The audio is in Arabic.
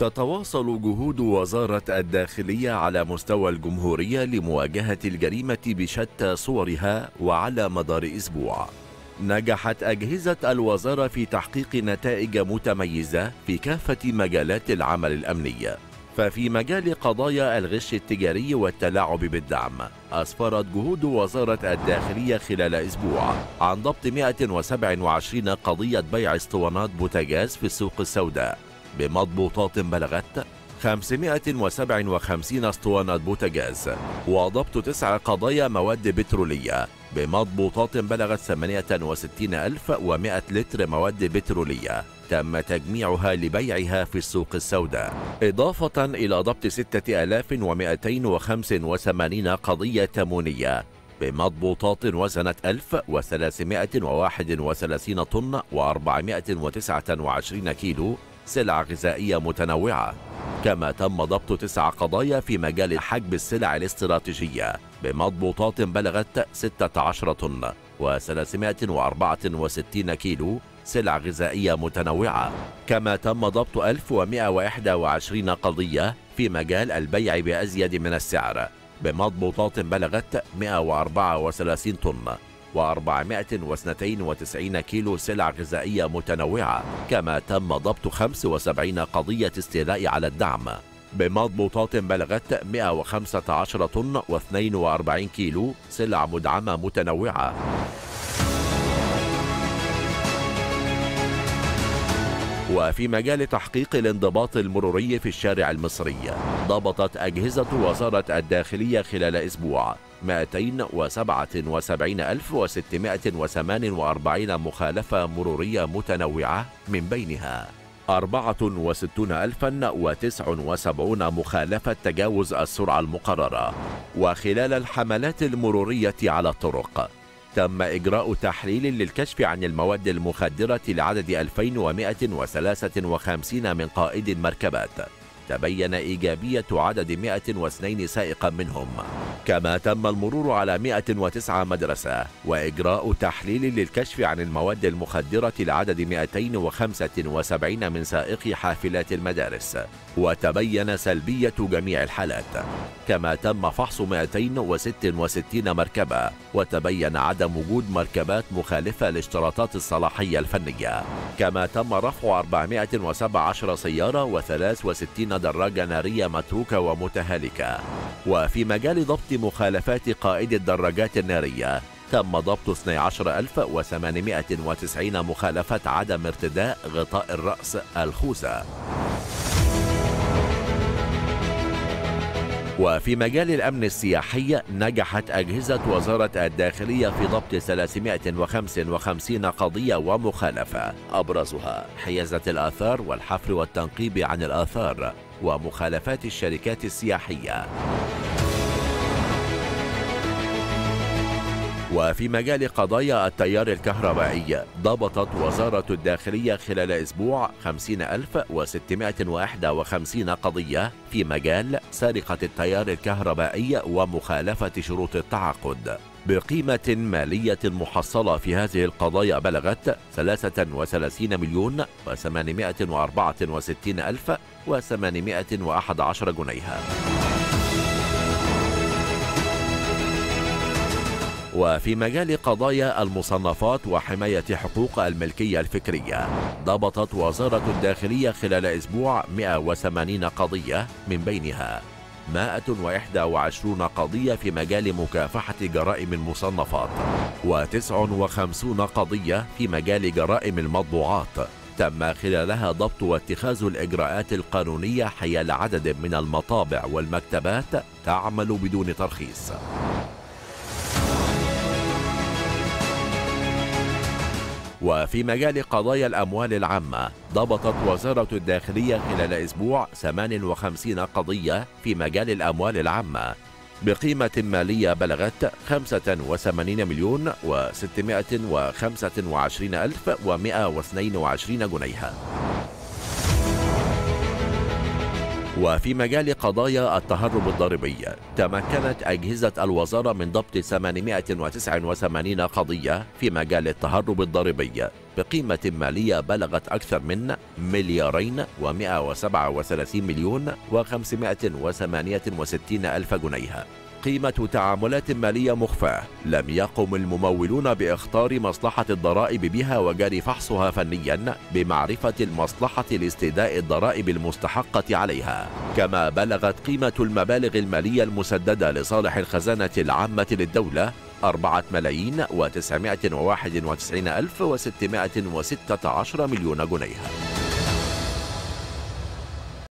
تتواصل جهود وزارة الداخلية على مستوى الجمهورية لمواجهة الجريمة بشتى صورها وعلى مدار أسبوع. نجحت أجهزة الوزارة في تحقيق نتائج متميزة في كافة مجالات العمل الأمني. ففي مجال قضايا الغش التجاري والتلاعب بالدعم أسفرت جهود وزارة الداخلية خلال أسبوع عن ضبط 127 قضية بيع اسطوانات بوتاجاز في السوق السوداء بمضبوطات بلغت 557 أسطوانة بوتاجاز. وضبط تسع قضايا مواد بترولية. بمضبوطات بلغت 68100 لتر مواد بترولية. تم تجميعها لبيعها في السوق السوداء. إضافة إلى ضبط 6285 قضية تمونية. بمضبوطات وزنت 1331 طن و429 كيلو. سلع غذائية متنوعة كما تم ضبط تسع قضايا في مجال حجب السلع الاستراتيجية بمضبوطات بلغت 16 طن و364 كيلو سلع غذائية متنوعة. كما تم ضبط 1121 قضية في مجال البيع بأزيد من السعر بمضبوطات بلغت 134 طن و492 كيلو سلع غذائية متنوعة كما تم ضبط 75 قضية استيلاء على الدعم. بمضبوطات بلغت 115 طن و42 كيلو سلع مدعمة متنوعة. وفي مجال تحقيق الانضباط المروري في الشارع المصري ضبطت أجهزة وزارة الداخلية خلال أسبوع. 277648 مخالفة مرورية متنوعة من بينها. 64079 مخالفة تجاوز السرعة المقررة. وخلال الحملات المرورية على الطرق تم إجراء تحليل للكشف عن المواد المخدرة لعدد 2153 من قائد المركبات تبين إيجابية عدد 102 سائقا منهم. كما تم المرور على 109 مدرسة وإجراء تحليل للكشف عن المواد المخدرة لعدد 275 من سائقي حافلات المدارس. وتبين سلبية جميع الحالات. كما تم فحص 266 مركبة وتبين عدم وجود مركبات مخالفة لاشتراطات الصلاحية الفنية. كما تم رفع 417 سيارة و63 دراجة نارية متروكة ومتهالكة وفي مجال ضبط مخالفات قائد الدراجات النارية تم ضبط 12890 مخالفة عدم ارتداء غطاء الرأس الخوذة. وفي مجال الأمن السياحي نجحت أجهزة وزارة الداخلية في ضبط 355 قضية ومخالفة. أبرزها حيازة الآثار والحفر والتنقيب عن الآثار ومخالفات الشركات السياحية. وفي مجال قضايا التيار الكهربائي ضبطت وزارة الداخلية خلال أسبوع 50651 قضية في مجال سرقة التيار الكهربائي ومخالفة شروط التعاقد. بقيمة مالية محصلة في هذه القضايا بلغت 33 مليون و864 ألف و811 جنيها. وفي مجال قضايا المصنفات وحماية حقوق الملكية الفكرية ضبطت وزارة الداخلية خلال أسبوع 180 قضية من بينها. 121 قضية في مجال مكافحة جرائم المصنفات و59 قضية في مجال جرائم المطبوعات. تم خلالها ضبط واتخاذ الإجراءات القانونية حيال عدد من المطابع والمكتبات تعمل بدون ترخيص. وفي مجال قضايا الأموال العامة ضبطت وزارة الداخلية خلال أسبوع 58 قضية في مجال الأموال العامة. بقيمة مالية بلغت 85 مليون و625 ألف و122 جنيها. وفي مجال قضايا التهرب الضريبي تمكنت أجهزة الوزارة من ضبط 889 قضية في مجال التهرب الضريبي بقيمة مالية بلغت أكثر من مليارين و137 مليون و568 ألف جنيه. قيمة تعاملات مالية مخفاة. لم يقم الممولون باختار مصلحة الضرائب بها وجاري فحصها فنيا بمعرفة المصلحة لاستيداء الضرائب المستحقة عليها. كما بلغت قيمة المبالغ المالية المسددة لصالح الخزانة العامة للدولة أربعة ملايين وتسعمائة وواحد وتسعين ألف وستمائة وستة عشر مليون جنيه